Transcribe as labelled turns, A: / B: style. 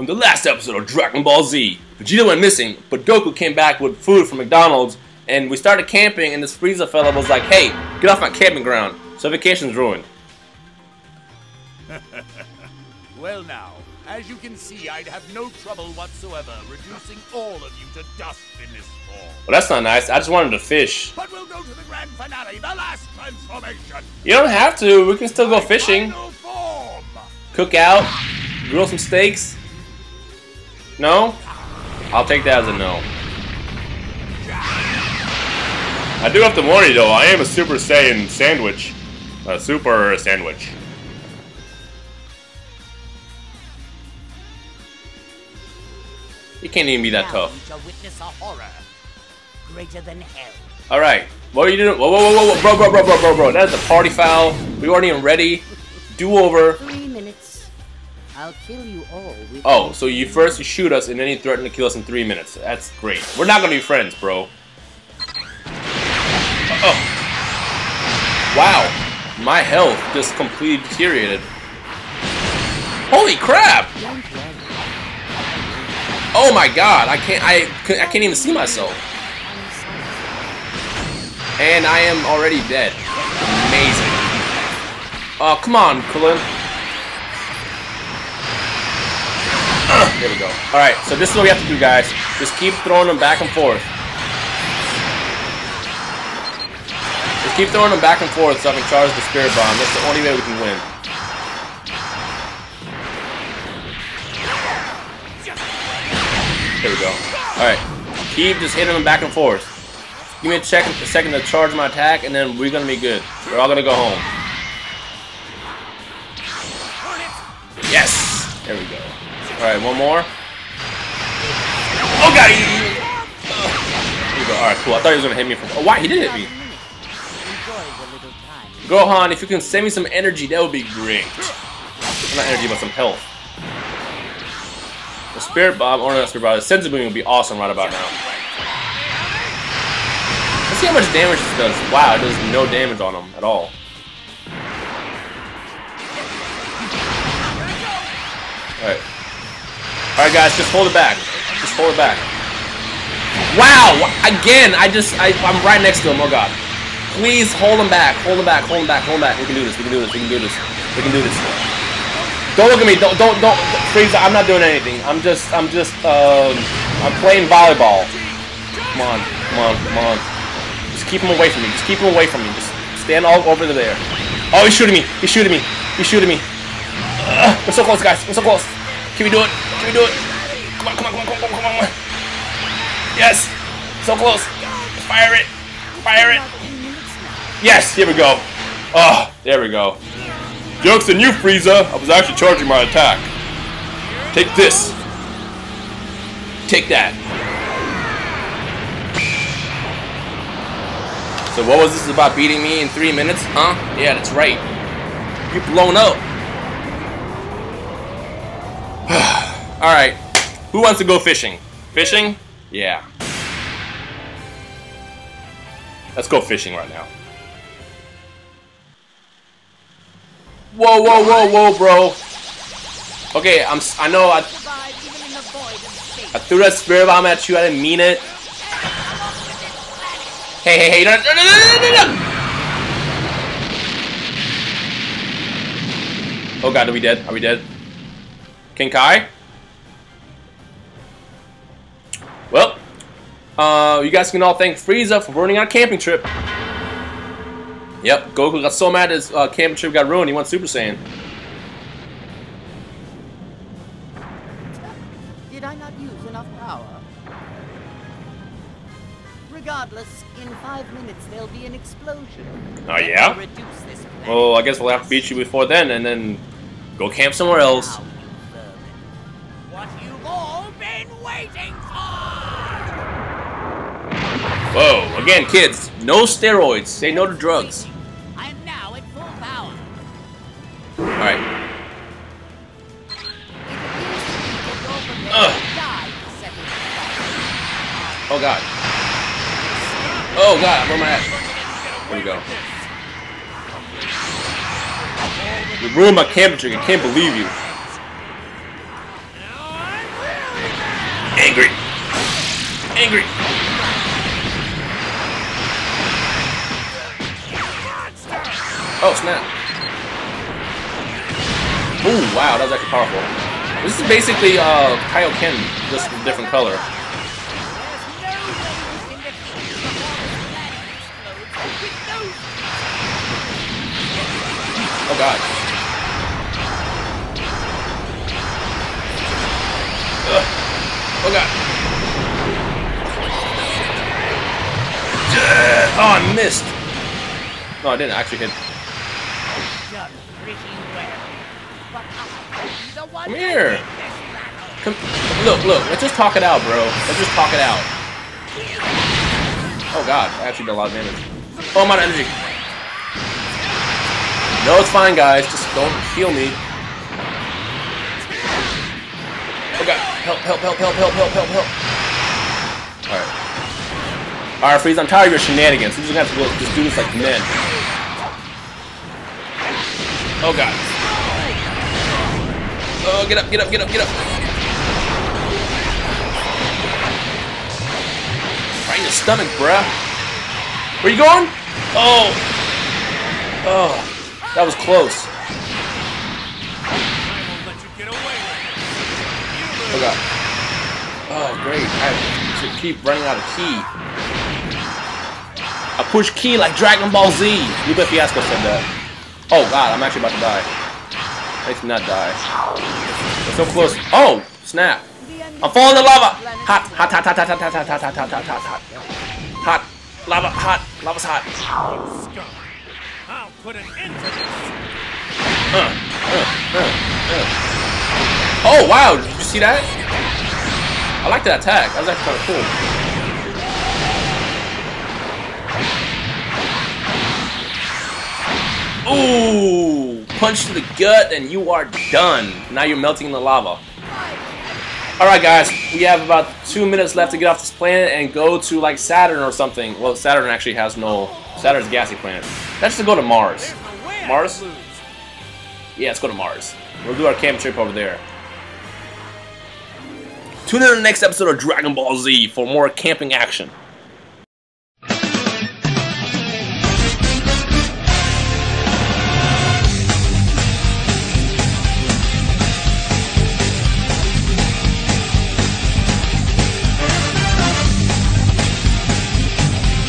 A: From the last episode of Dragon Ball Z, Vegeta went missing, but Goku came back with food from McDonald's, and we started camping, and this Frieza fella was like, hey, get off my camping ground. So vacation's ruined.
B: well now, as you can see, I'd have no trouble whatsoever reducing all of you to dust in this form.
A: Well, that's not nice. I just wanted to fish.
B: But we'll go to the grand finale, the last transformation.
A: You don't have to. We can still go fishing. Cook out. Grill some steaks. No? I'll take that as a no. I do have to warn you though, I am a Super Saiyan sandwich. A super sandwich. You can't even be that
C: now
A: tough.
C: we shall witness a horror greater than hell.
A: Alright. What are you doing? Whoa, whoa, whoa, whoa, whoa, bro, bro, bro, bro, bro, bro. That's a party foul. We weren't even ready. Do over.
C: I'll kill you all with
A: Oh, so you first you shoot us and then you threaten to kill us in three minutes. That's great. We're not gonna be friends, bro. Oh. Wow. My health just completely deteriorated. Holy crap! Oh my god, I can't I I can't even see myself. And I am already dead. Amazing. Oh, come on, Krillin. There we go. Alright, so this is what we have to do, guys. Just keep throwing them back and forth. Just keep throwing them back and forth so I can charge the Spirit Bomb. That's the only way we can win. There we go. Alright. Keep just hitting them back and forth. Give me a, check, a second to charge my attack, and then we're gonna be good. We're all gonna go home. Yes! There we go. Alright, one more. Oh, got! There go. Alright, cool. I thought he was gonna hit me from. Oh, why? He did hit me. Gohan, if you can send me some energy, that would be great. Not energy, but some health. The Spirit Bomb, or not Spirit Bomb, the Senzu Bean would be awesome right about now. Let's see how much damage this does. Wow, it does no damage on him at all. Alright guys, just hold it back. Just hold it back. Wow! Again, I just, I, I'm right next to him, oh god. Please hold him back, hold him back, hold him back, hold him back. We can do this, we can do this, we can do this. We can do this. Don't look at me, don't, don't, don't, Frieza, I'm not doing anything. I'm just, I'm just, um, I'm playing volleyball. Come on, come on, come on. Just keep him away from me, just keep him away from me. Just stand all over there. Oh, he's shooting me, he's shooting me, he's shooting me. Ugh, we're so close, guys, we're so close. Can we do it? Can we do it? Come on, come on, come on, come on, come on, come on. Yes, so close. Fire it, fire it. Yes, here we go. Oh, there we go. Joke's on you, Frieza. I was actually charging my attack. Take this. Take that. So what was this about beating me in three minutes? Huh? Yeah, that's right. You're blown up. Alright. Who wants to go fishing? Fishing? Yeah. Let's go fishing right now. Whoa, whoa, whoa, whoa, bro. Okay, I'm. I know. I,
C: Survive even in the void of space.
A: I threw that spirit bomb at you. I didn't mean it. Hey, hey, hey! No, no, no, no, no, no, no! Oh God, are we dead? Are we dead? King Kai? Well, uh, you guys can all thank Frieza for ruining our camping trip. Yep, Goku got so mad his uh, camping trip got ruined, he went Super Saiyan.
C: Did I not use enough power? Regardless, in five minutes there'll be an explosion.
A: Oh, yeah?
C: we'll Reduce this planet
A: Well, I guess we'll have to beat you before then, and then go camp somewhere else. Whoa, again, kids, no steroids. Say no to drugs.
C: I'm now at full power.
A: Alright.
C: It appears to me that you're prepared
A: Ugh.
C: to die to settle this fight.
A: Oh god. Oh god, where am I at? There we go. You ruined my camping trick. I can't believe you. Angry. Angry. Oh, snap. Ooh, wow, that was actually powerful. This is basically uh, Kaioken, just a different color. Oh god. Ugh. Oh god. Yeah. Oh, I missed. No, I didn't actually hit.
C: Done pretty well. But I'll the one
A: Come here.
C: win this battle.
A: Come, look, look. Let's just talk it out, bro. Let's just talk it out. Oh god, I actually did a lot of damage. Oh, I'm out of energy. No, it's fine, guys. Just don't heal me. Oh god, help, help, help, help, help, help, help, help. Alright. Alright, Freeze, I'm tired of your shenanigans. We're just gonna have to go, just do this like men. Oh god. Oh, get up, get up, get up, get up. Right in the stomach, bruh. Where you going? Oh. Oh. That was close. Oh god. Oh great. I to keep running out of ki. I push ki like Dragon Ball Z. You bet Fiasco said that. Oh god, I'm actually about to die. Me not die. We're so close. Oh! Snap. I'm falling in lava! Hot, hot, hot, hot, hot, hot, hot, hot, hot, hot, hot, hot, hot, hot. Lava, hot. Lava's hot.
B: I'll put an end to this.
A: Uh, uh, uh, uh. Oh wow, did you see that? I like that attack. That was actually kind of cool. Ooh! Punch to the gut and you are done. Now you're melting in the lava. Alright guys, we have about two minutes left to get off this planet and go to like Saturn or something. Well, Saturn actually has no... Saturn's a gassy planet. Let's just go to Mars. Mars? Yeah, let's go to Mars. We'll do our camp trip over there. Tune in to the next episode of Dragon Ball Z for more camping action.